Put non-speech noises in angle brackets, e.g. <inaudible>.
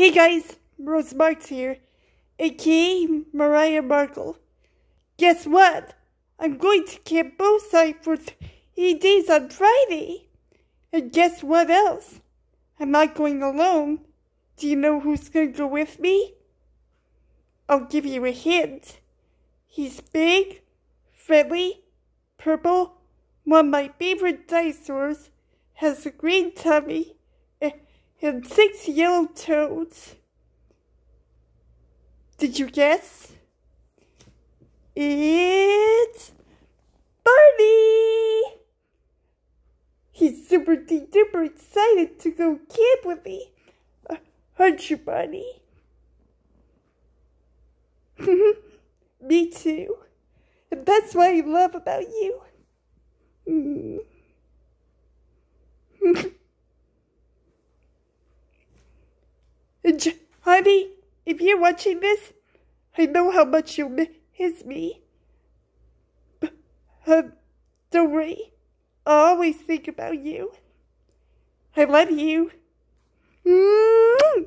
Hey guys, Rose Marks here, aka Mariah Markle. Guess what? I'm going to Camp Bowside for three days on Friday. And guess what else? I'm not going alone. Do you know who's going to go with me? I'll give you a hint. He's big, friendly, purple, one of my favorite dinosaurs, has a green tummy, and six yellow toads. Did you guess? It's Barney! He's super duper excited to go camp with me. Uh, aren't you, Barney? <laughs> me too. And that's what I love about you. Honey, if you're watching this, I know how much you'll miss me. But, uh, don't worry. I always think about you. I love you. Mm-hmm.